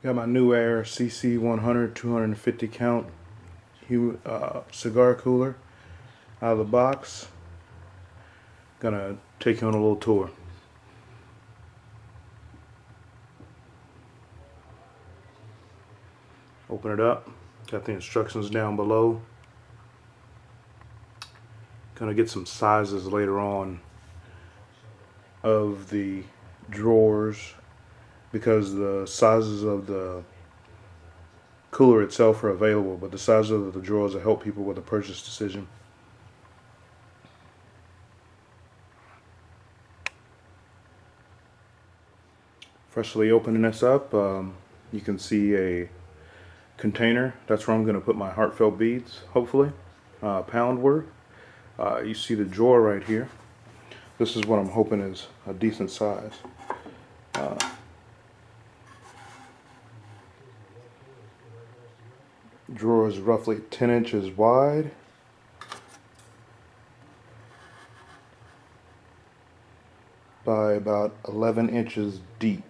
Got my new Air CC 100 250 count uh, cigar cooler out of the box. Gonna take you on a little tour. Open it up. Got the instructions down below. Gonna get some sizes later on of the drawers because the sizes of the cooler itself are available, but the sizes of the drawers will help people with a purchase decision. Freshly opening this up, um, you can see a container. That's where I'm going to put my heartfelt beads, hopefully, uh, pound worth. Uh, you see the drawer right here. This is what I'm hoping is a decent size. Uh, drawer is roughly 10 inches wide. by about 11 inches deep.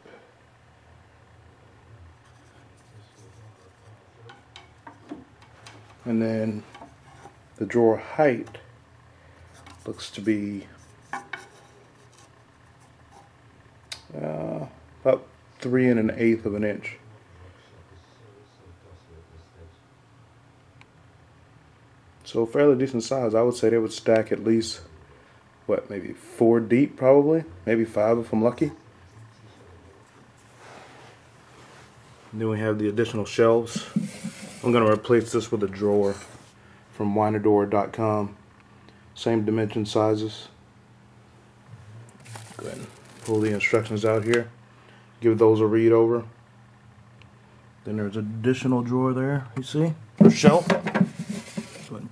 And then the drawer height looks to be uh, about three and an eighth of an inch. So fairly decent size. I would say they would stack at least, what, maybe four deep probably? Maybe five if I'm lucky. And then we have the additional shelves. I'm going to replace this with a drawer from winador.com. Same dimension sizes. Go ahead and pull the instructions out here. Give those a read over. Then there's an additional drawer there, you see? Or shelf.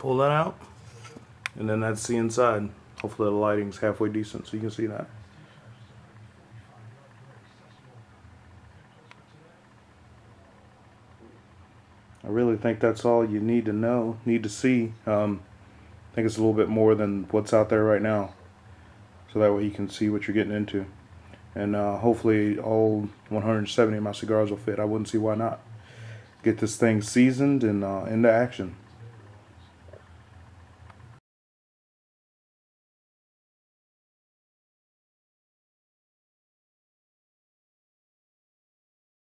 Pull that out. And then that's the inside. Hopefully the lighting's halfway decent so you can see that. I really think that's all you need to know, need to see. Um, I think it's a little bit more than what's out there right now. So that way you can see what you're getting into. And uh, hopefully all 170 of my cigars will fit. I wouldn't see why not. Get this thing seasoned and uh, into action.